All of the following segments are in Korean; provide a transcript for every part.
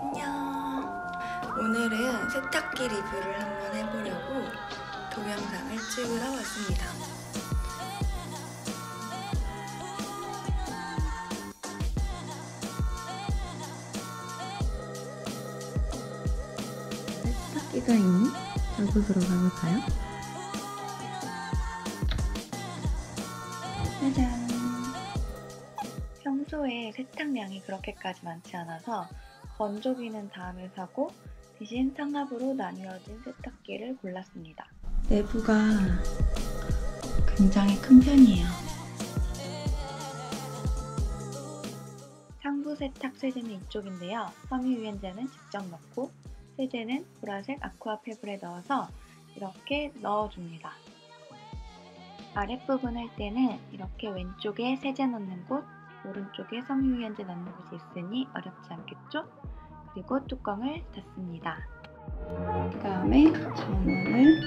안녕. 오늘은 세탁기 리뷰를 한번 해보려고 동영상을 찍으러 왔습니다. 세탁기가 있는 저곳으로 가볼까요? 짜잔. 평소에 세탁량이 그렇게까지 많지 않아서 건조기는 다음에 사고 대신 상압으로 나뉘어진 세탁기를 골랐습니다. 내부가 굉장히 큰 편이에요. 상부 세탁 세제는 이쪽인데요. 섬유유연제는 직접 넣고 세제는 보라색 아쿠아 페블에 넣어서 이렇게 넣어줍니다. 아랫부분 할 때는 이렇게 왼쪽에 세제 넣는 곳, 오른쪽에 섬유유연제 넣는 곳이 있으니 어렵지 않겠죠? 그리고 뚜껑을 닫습니다. 그 다음에 전원을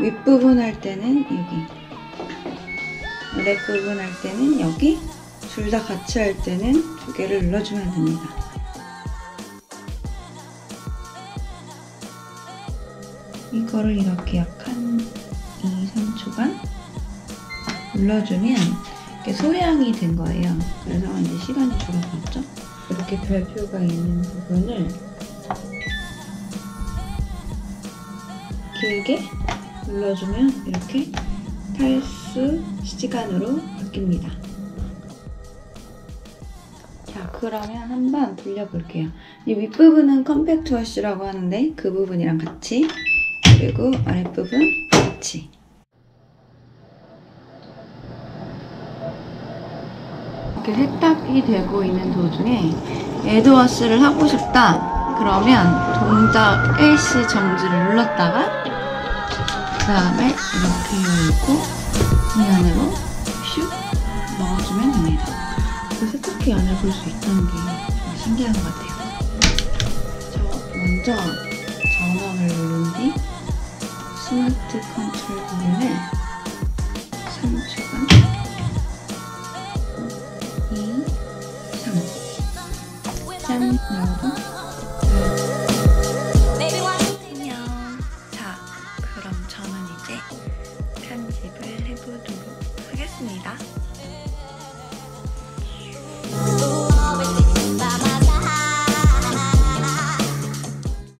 윗부분 할 때는 여기 아랫부분 할 때는 여기 둘 다 같이 할 때는 두 개를 눌러주면 됩니다. 이거를 이렇게 약한 2, 3초간 눌러주면 소량이 된 거예요. 그래서 이제 시간이 줄어들었죠. 이렇게 별표가 있는 부분을 길게 눌러주면 이렇게 탈수 시간으로 바뀝니다. 자, 그러면 한번 돌려볼게요. 이 윗부분은 컴팩트 워시라고 하는데 그 부분이랑 같이 그리고 아랫부분 같이 이렇게 세탁이 되고 있는 도중에 에드워스를 하고 싶다. 그러면 동작 일시 정지를 눌렀다가 그 다음에 이렇게 열고 이 안으로 슉 넣어주면 됩니다. 그 세탁기 안을 볼 수 있다는 게 정말 신기한 것 같아요. 저 먼저 전원을 누른 뒤 스마트 컨트롤 부분을 여러분 안녕. 자 그럼 저는 이제 편집을 해보도록 하겠습니다.